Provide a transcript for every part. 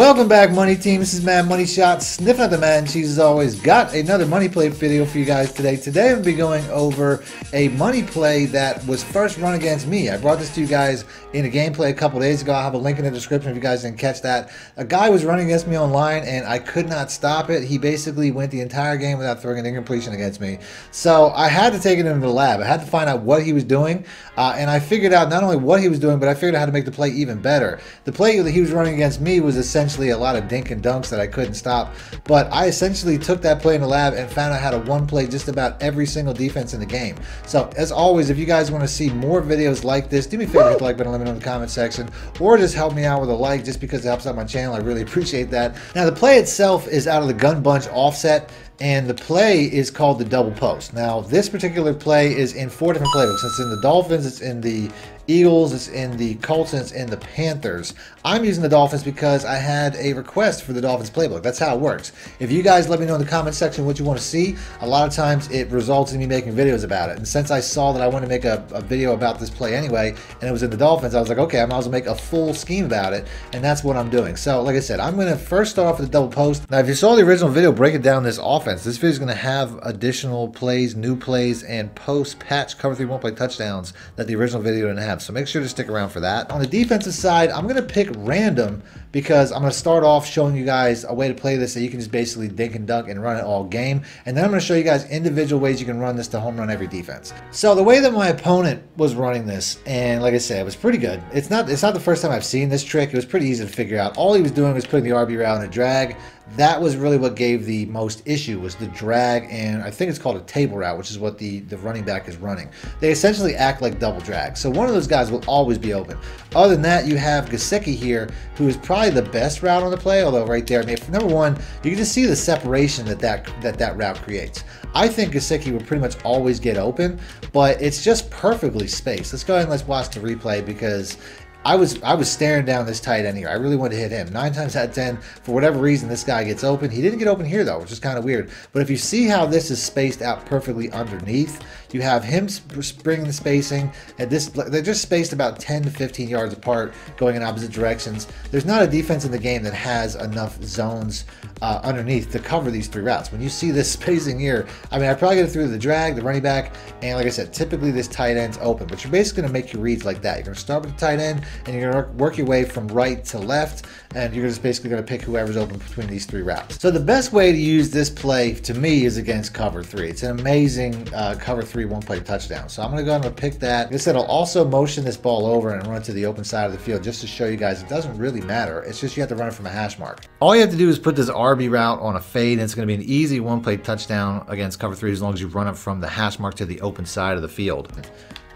Welcome back, Money Team. This is Madden Moneyshot, sniffing at the man. She's always got another money play video for you guys today. Today, to be going over a money play that was first run against me. I brought this to you guys in a gameplay a couple days ago. I'll have a link in the description if you guys didn't catch that. A guy was running against me online, and I could not stop it. He basically went the entire game without throwing an incompletion against me. So I had to take it into the lab. I had to find out what he was doing, uh, and I figured out not only what he was doing, but I figured out how to make the play even better. The play that he was running against me was essentially essentially a lot of dink and dunks that I couldn't stop. But I essentially took that play in the lab and found out how to one play just about every single defense in the game. So as always, if you guys want to see more videos like this, do me a favor, hit the like button, let me know in the comment section, or just help me out with a like just because it helps out my channel. I really appreciate that. Now the play itself is out of the gun bunch offset and the play is called the double post. Now, this particular play is in four different playbooks. It's in the Dolphins, it's in the Eagles, it's in the Colts, and it's in the Panthers. I'm using the Dolphins because I had a request for the Dolphins playbook. That's how it works. If you guys let me know in the comment section what you want to see, a lot of times it results in me making videos about it. And since I saw that I wanted to make a, a video about this play anyway, and it was in the Dolphins, I was like, okay, I might as well make a full scheme about it, and that's what I'm doing. So, like I said, I'm going to first start off with the double post. Now, if you saw the original video breaking down this offense, this video is going to have additional plays, new plays, and post-patch cover 3 won't play touchdowns that the original video didn't have. So make sure to stick around for that. On the defensive side, I'm going to pick random because I'm going to start off showing you guys a way to play this that you can just basically dink and dunk and run it all game. And then I'm going to show you guys individual ways you can run this to home run every defense. So the way that my opponent was running this, and like I said, it was pretty good. It's not it's not the first time I've seen this trick. It was pretty easy to figure out. All he was doing was putting the RB route in a drag. That was really what gave the most issue was the drag and I think it's called a table route, which is what the, the running back is running. They essentially act like double drag. So one of those guys will always be open. Other than that, you have Gesicki here, who is probably the best route on the play, although right there, I mean, number one, you can just see the separation that that, that, that route creates. I think Gesicki would pretty much always get open, but it's just perfectly spaced. Let's go ahead and let's watch the replay because I was I was staring down this tight end here. I really wanted to hit him. Nine times out of ten, for whatever reason, this guy gets open. He didn't get open here though, which is kind of weird. But if you see how this is spaced out perfectly underneath, you have him bringing the spacing, and this they're just spaced about 10 to 15 yards apart, going in opposite directions. There's not a defense in the game that has enough zones uh, underneath to cover these three routes. When you see this spacing here, I mean, I probably get it through the drag, the running back, and like I said, typically this tight end's open, but you're basically going to make your reads like that. You're going to start with the tight end, and you're to work your way from right to left, and you're just basically to pick whoever's open between these three routes. So the best way to use this play, to me, is against cover three. It's an amazing uh, cover three one play touchdown. So I'm to go ahead and pick that. Like I said, I'll also motion this ball over and run to the open side of the field just to show you guys it doesn't really matter. It's just you have to run it from a hash mark. All you have to do is put this RB route on a fade, and it's to be an easy one play touchdown against cover three as long as you run it from the hash mark to the open side of the field.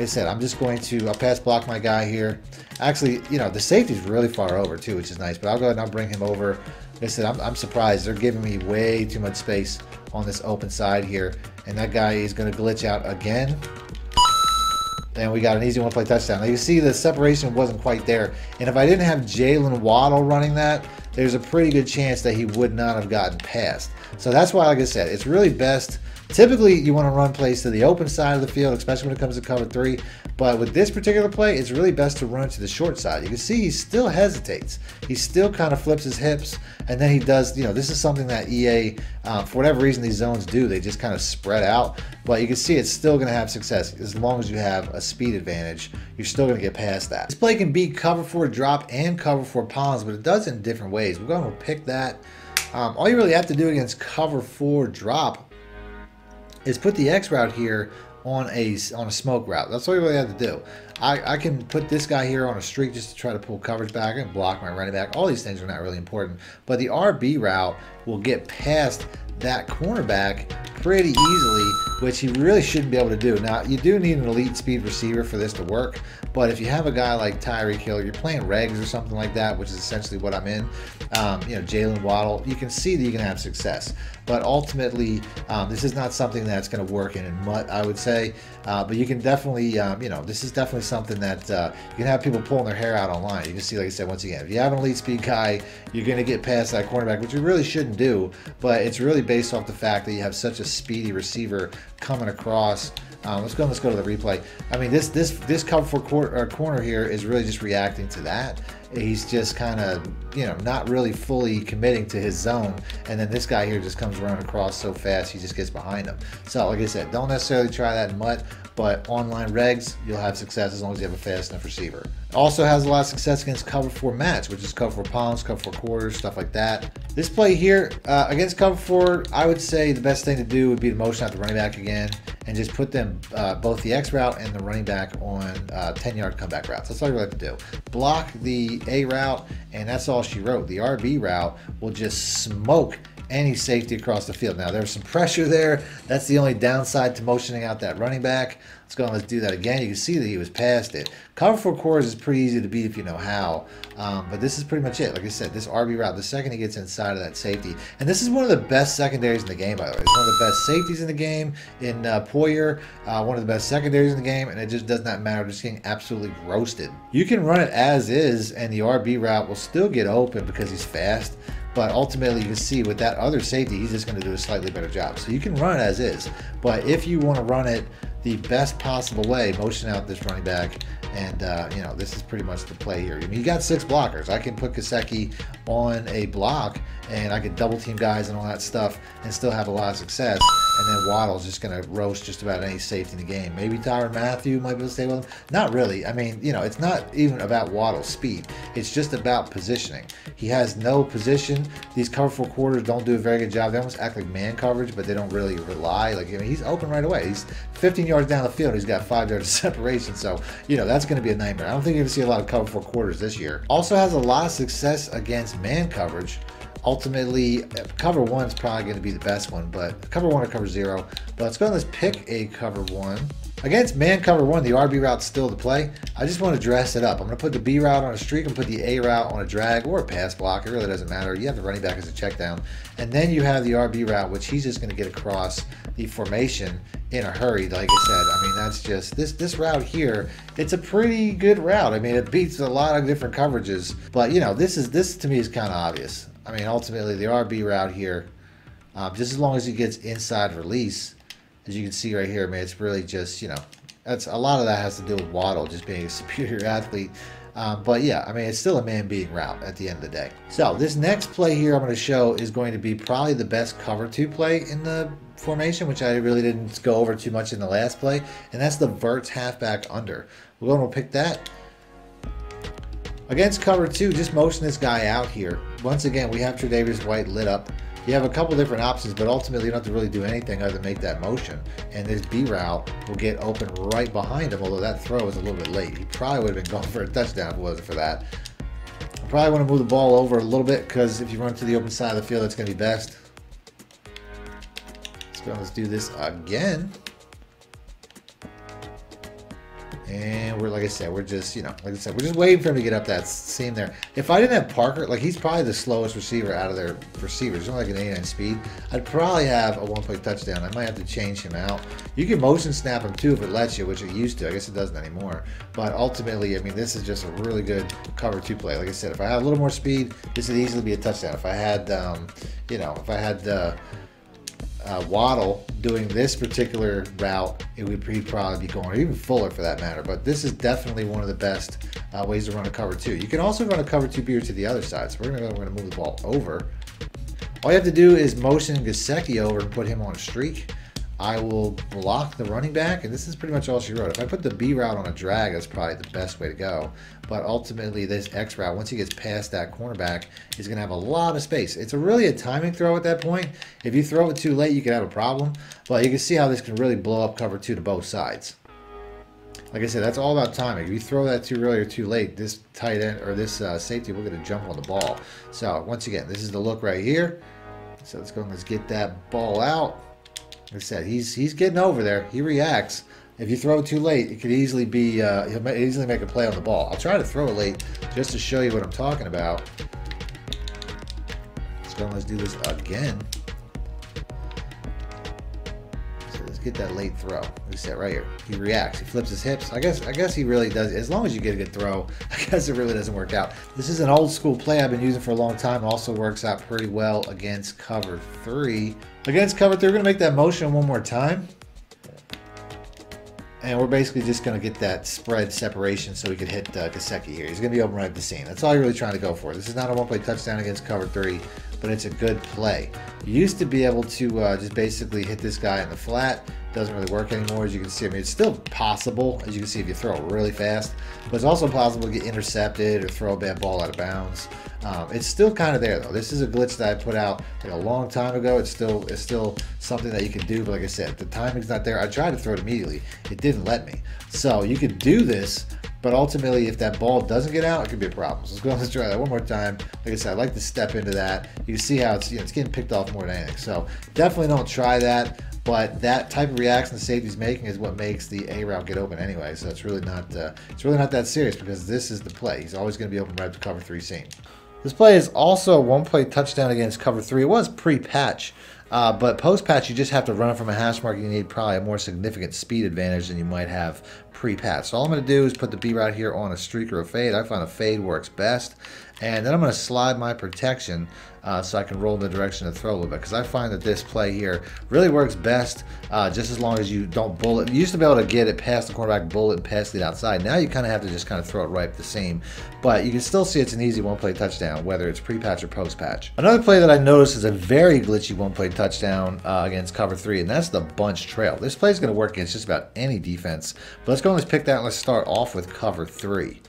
I said, I'm just going to, I'll pass block my guy here. Actually, you know, the safety's really far over too, which is nice, but I'll go ahead and I'll bring him over. Like I said, I'm, I'm surprised. They're giving me way too much space on this open side here. And that guy is going to glitch out again. And we got an easy one play touchdown. Now you see the separation wasn't quite there. And if I didn't have Jalen Waddle running that, there's a pretty good chance that he would not have gotten past. So that's why, like I said, it's really best Typically, you want to run plays to the open side of the field, especially when it comes to cover three. But with this particular play, it's really best to run to the short side. You can see he still hesitates. He still kind of flips his hips, and then he does, you know, this is something that EA, uh, for whatever reason, these zones do. They just kind of spread out. But you can see it's still going to have success. As long as you have a speed advantage, you're still going to get past that. This play can beat cover four drop and cover four palms, but it does in different ways. We're going to pick that. Um, all you really have to do against cover four drop is put the X route here on a on a smoke route. That's all you really have to do. I, I can put this guy here on a streak just to try to pull coverage back and block my running back. All these things are not really important. But the RB route will get past that cornerback pretty easily, which he really shouldn't be able to do. Now, you do need an elite speed receiver for this to work, but if you have a guy like Tyreek Hill, you're playing regs or something like that, which is essentially what I'm in, um, you know, Jalen Waddle, you can see that you can have success. But ultimately, um, this is not something that's going to work in in MUT, I would say. Uh, but you can definitely, um, you know, this is definitely something that uh, you can have people pulling their hair out online. You can see, like I said, once again, if you have an elite speed guy, you're going to get past that cornerback, which you really shouldn't do. But it's really based off the fact that you have such a speedy receiver coming across Um, let's go. Let's go to the replay. I mean, this this this cover four cor- uh, corner here is really just reacting to that. He's just kind of you know not really fully committing to his zone, and then this guy here just comes running across so fast he just gets behind him. So like I said, don't necessarily try that in MUT but online regs, you'll have success as long as you have a fast enough receiver. Also has a lot of success against cover four mats, which is cover four palms, cover four quarters, stuff like that. This play here, uh, against cover four, I would say the best thing to do would be to motion out the running back again and just put them, uh, both the X route and the running back on uh, 10 yard comeback routes. That's all you like to do. Block the A route, and that's all she wrote. The RB route will just smoke any safety across the field. Now, there's some pressure there. That's the only downside to motioning out that running back. Let's go and let's do that again. You can see that he was past it. Cover four quarters is pretty easy to beat if you know how. Um, but this is pretty much it. Like I said, this RB route, the second he gets inside of that safety. And this is one of the best secondaries in the game, by the way. It's one of the best safeties in the game in uh, Poyer. Uh, one of the best secondaries in the game. And it just does not matter. Just getting absolutely roasted. You can run it as is, and the RB route will still get open because he's fast. But ultimately, you can see with that other safety, he's just going to do a slightly better job. So you can run as is. But if you want to run it the best possible way, motion out this running back. And, uh, you know, this is pretty much the play here. I mean, you got six blockers. I can put Gesicki on a block and I could double team guys and all that stuff and still have a lot of success. And then Waddle's just going to roast just about any safety in the game. Maybe Tyrann Mathieu might be able to stay with him. Not really. I mean, you know, it's not even about Waddle's speed. It's just about positioning. He has no position. These cover four quarters don't do a very good job. They almost act like man coverage, but they don't really rely. Like, I mean, he's open right away. He's 15 yards down the field. He's got five yards of separation. So, you know, that's going to be a nightmare. I don't think you're going to see a lot of cover four quarters this year. Also has a lot of success against man coverage ultimately cover one is probably going to be the best one but cover one or cover zero. But let's go and let's pick a cover one. Against man cover one the rb route's still the play. I just want to dress it up. I'm going to put the b route on a streak and put the a route on a drag or a pass block. It really doesn't matter. You have the running back as a check down and then you have the rb route which he's just going to get across the formation in a hurry like i said. I mean that's just this this route here it's a pretty good route. I mean it beats a lot of different coverages. But you know this is this to me is kind of obvious I mean, ultimately, the RB route here, um, just as long as he gets inside release, as you can see right here, I man, it's really just, you know, that's a lot of that has to do with Waddle just being a superior athlete. Um, but yeah, I mean, it's still a man beating route at the end of the day. So this next play here I'm going to show is going to be probably the best cover two play in the formation, which I really didn't go over too much in the last play. And that's the Verts halfback under. We're going to pick that. Against cover two, just motion this guy out here. Once again, we have Tre'Davious White lit up. You have a couple different options, but ultimately you don't have to really do anything other than make that motion. And this B route will get open right behind him, although that throw was a little bit late. He probably would have been going for a touchdown if it wasn't for that. I probably want to move the ball over a little bit because if you run to the open side of the field, that's going to be best. Let's go. Let's do this again. And we're, like I said, we're just, you know, like I said, we're just waiting for him to get up that seam there. If I didn't have Parker, like he's probably the slowest receiver out of their receivers. He's only like an 89 speed. I'd probably have a one point touchdown. I might have to change him out. You can motion snap him too if it lets you, which it used to. I guess it doesn't anymore. But ultimately, I mean, this is just a really good cover two play. Like I said, if I had a little more speed, this would easily be a touchdown. If I had, um, you know, if I had, uh, uh, Waddle doing this particular route, it would he'd probably be going, or even Fuller for that matter. But this is definitely one of the best uh, ways to run a cover two. You can also run a cover two beer to the other side. So we're gonna we're gonna move the ball over. All you have to do is motion Gesicki over and put him on a streak. I will block the running back, and this is pretty much all she wrote. If I put the B route on a drag, that's probably the best way to go. But ultimately, this X route, once he gets past that cornerback, he's going to have a lot of space. It's a really a timing throw at that point. If you throw it too late, you could have a problem. But you can see how this can really blow up cover two to both sides. Like I said, that's all about timing. If you throw that too early or too late, this tight end or this uh, safety will going to jump on the ball. So once again, this is the look right here. So let's go and let's get that ball out. I said, he's he's getting over there. He reacts. If you throw too late, it could easily be uh, he'll easily make a play on the ball. I'll try to throw it late just to show you what I'm talking about. Let's go. Let's do this again So let's get that late throw. We said right here. He reacts. He flips his hips. I guess I guess he really does. As long as you get a good throw, I guess it really doesn't work out. This is an old school play I've been using for a long time. It Also works out pretty well against cover three. Against cover three, we're gonna make that motion one more time. And we're basically just going to get that spread separation so we could hit uh, Gesicki here. He's going to be open right at the seam. That's all you're really trying to go for. This is not a one-play touchdown against cover three, but it's a good play. You used to be able to uh, just basically hit this guy in the flat. Doesn't really work anymore, as you can see. I mean, it's still possible, as you can see, if you throw really fast. But it's also possible to get intercepted or throw a bad ball out of bounds. Um, it's still kind of there though. This is a glitch that I put out like a long time ago. It's still it's still something that you can do, but like I said, the timing's not there. I tried to throw it immediately. It didn't let me. So you could do this, but ultimately if that ball doesn't get out, it could be a problem. So let's go let's try that one more time. Like I said, I like to step into that. You can see how it's you know, it's getting picked off more than anything. So definitely don't try that. But that type of reaction the safety's making is what makes the A route get open anyway. So it's really not uh, it's really not that serious because this is the play. He's always going to be open right to cover three seam. This play is also a one-play touchdown against cover three. It was pre-patch, uh, but post-patch you just have to run from a hash mark. You need probably a more significant speed advantage than you might have pre-patch. So all I'm going to do is put the B route here on a streak or a fade. I find a fade works best. And then I'm going to slide my protection uh, so I can roll in the direction of the throw a little bit because I find that this play here really works best uh, just as long as you don't bullet. You used to be able to get it past the cornerback, bullet, and pass it outside. Now you kind of have to just kind of throw it right the seam. But you can still see it's an easy one-play touchdown, whether it's pre-patch or post-patch. Another play that I noticed is a very glitchy one-play touchdown uh, against cover three, and that's the bunch trail. This play is going to work against just about any defense. But let's go and let's pick that and let's start off with cover three.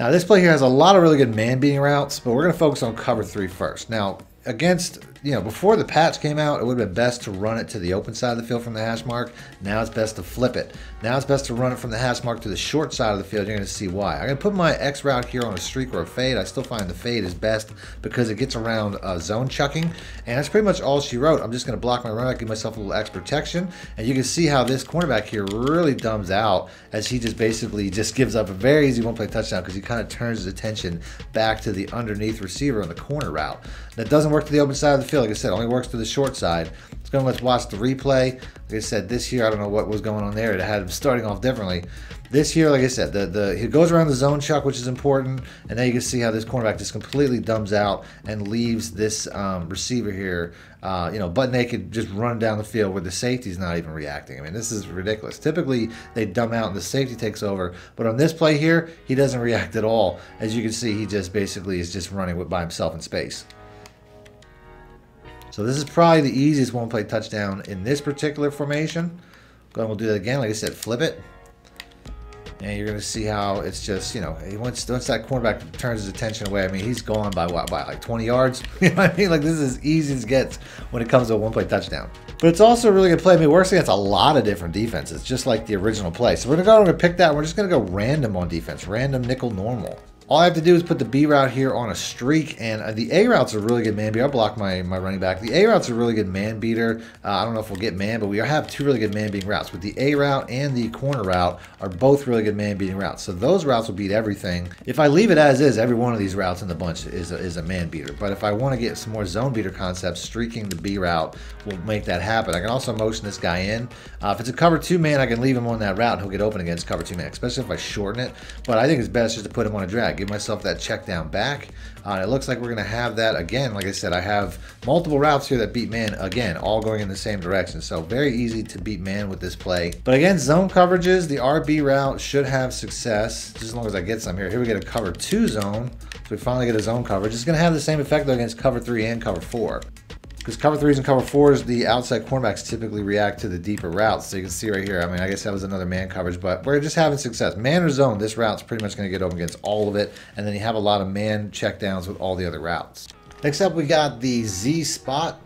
Now this play here has a lot of really good man beating routes, but we're going to focus on cover three first. Now against you know, before the patch came out, it would have been best to run it to the open side of the field from the hash mark. Now it's best to flip it. Now it's best to run it from the hash mark to the short side of the field. You're going to see why. I'm going to put my X route here on a streak or a fade. I still find the fade is best because it gets around uh, zone chucking. And that's pretty much all she wrote. I'm just going to block my run back, give myself a little X protection. And you can see how this cornerback here really dumbs out as he just basically just gives up a very easy one-play touchdown because he kind of turns his attention back to the underneath receiver on the corner route. That doesn't work to the open side of the field. Like I said, only works to the short side. Let's go let's watch the replay. Like I said, this year, I don't know what was going on there. It had him starting off differently. This year, like I said, the, the he goes around the zone chuck, which is important. And then you can see how this cornerback just completely dumbs out and leaves this um, receiver here, uh, you know, butt naked, just run down the field where the safety's not even reacting. I mean, this is ridiculous. Typically, they dumb out and the safety takes over. But on this play here, he doesn't react at all. As you can see, he just basically is just running by himself in space. So this is probably the easiest one-play touchdown in this particular formation. Go and we'll do that again. Like I said, flip it. And you're going to see how it's just, you know, once, once that cornerback turns his attention away, I mean, he's gone by what, by like 20 yards? you know what I mean? Like, this is as easy as it gets when it comes to a one-play touchdown. But it's also a really good play. I mean, it works against a lot of different defenses, just like the original play. So we're going to go, we're pick that. We're just going to go random on defense, random nickel normal. All I have to do is put the B route here on a streak, and uh, the A route's a really good man beater. I'll block my, my running back. The A route's a really good man beater. Uh, I don't know if we'll get man, but we have two really good man beating routes. With the A route and the corner route are both really good man beating routes. So those routes will beat everything. If I leave it as is, every one of these routes in the bunch is a, is a man beater. But if I want to get some more zone beater concepts, streaking the B route will make that happen. I can also motion this guy in. Uh, if it's a cover two man, I can leave him on that route and he'll get open against cover two man, especially if I shorten it. But I think it's best just to put him on a drag. Give myself that check down back. Uh, it looks like we're to have that again. Like I said, I have multiple routes here that beat man again, all going in the same direction. So very easy to beat man with this play. But again, zone coverages, the RB route should have success just as long as I get some here. Here we get a cover two zone. So we finally get a zone coverage. It's to have the same effect though against cover three and cover four. Because cover threes and cover fours, the outside cornerbacks typically react to the deeper routes. So you can see right here, I mean, I guess that was another man coverage, but we're just having success. Man or zone, this route's pretty much going to get open against all of it. And then you have a lot of man checkdowns with all the other routes. Next up, we got the Z spot.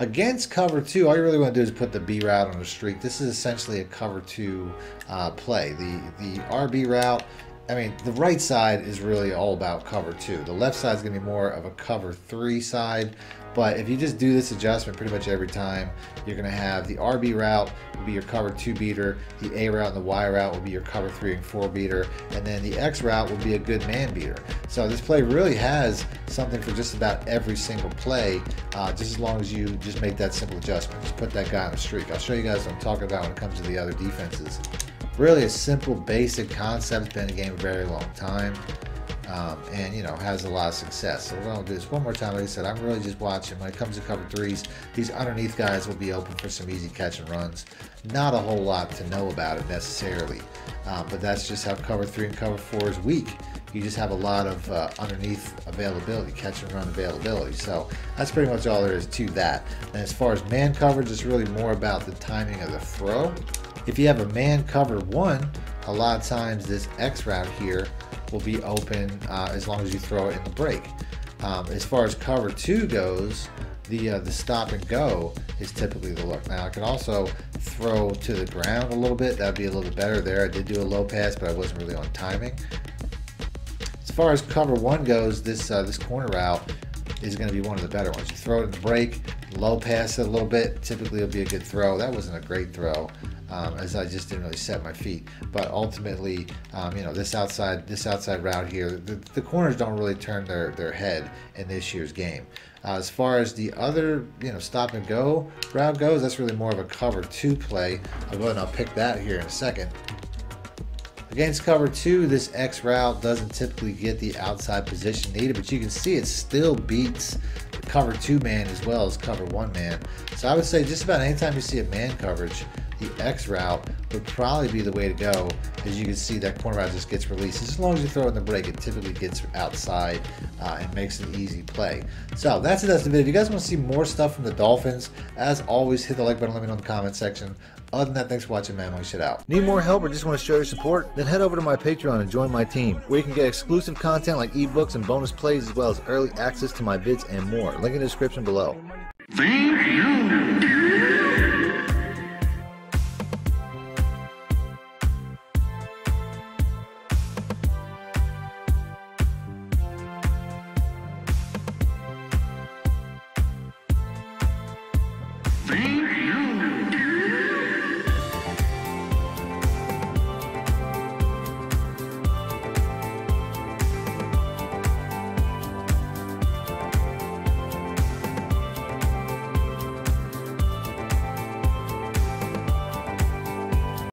Against cover two, all you really want to do is put the B route on a streak. This is essentially a cover two uh, play. The, the RB route I mean, the right side is really all about cover two. The left side is going to be more of a cover three side. But if you just do this adjustment pretty much every time, you're going to have the RB route will be your cover two beater, the A route and the Y route will be your cover three and four beater, and then the X route will be a good man beater. So this play really has something for just about every single play, uh, just as long as you just make that simple adjustment. Just put that guy on a streak. I'll show you guys what I'm talking about when it comes to the other defenses. Really a simple, basic concept. It's been the game a very long time. um, and you know has a lot of success. So we're to do this one more time. Like I said, I'm really just watching. When it comes to cover threes, these underneath guys will be open for some easy catch and runs. Not a whole lot to know about it necessarily, um, but that's just how cover three and cover four is weak. You just have a lot of uh, underneath availability, catch and run availability. So that's pretty much all there is to that. And as far as man coverage, it's really more about the timing of the throw. If you have a man cover one, a lot of times this X route here will be open uh, as long as you throw it in the break. Um, as far as cover two goes, the uh, the stop and go is typically the look. Now I can also throw to the ground a little bit. That'd be a little bit better there. I did do a low pass, but I wasn't really on timing. As far as cover one goes, this uh, this corner route is going to be one of the better ones. You throw it in the break, low pass it a little bit. Typically, it'll be a good throw. That wasn't a great throw um, as I just didn't really set my feet. But ultimately, um, you know, this outside this outside route here, the, the, corners don't really turn their, their head in this year's game. Uh, as far as the other, you know, stop and go route goes, that's really more of a cover two play. I'll go ahead and I'll pick that here in a second. Against cover two, this X route doesn't typically get the outside position needed, but you can see it still beats cover two man as well as cover one man. So I would say just about anytime you see a man coverage, the X route would probably be the way to go. As you can see, that corner route just gets released. As long as you throw it in the break, it typically gets outside uh, and makes an easy play. So that's it. That's the video. If you guys want to see more stuff from the Dolphins, as always, hit the like button. Let me know in the comment section. Other than that, thanks for watching, man. We shit out. Need more help or just want to show your support? Then head over to my Patreon and join my team, where you can get exclusive content like ebooks and bonus plays, as well as early access to my vids and more. Link in the description below. Thank you.